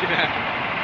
Look at that.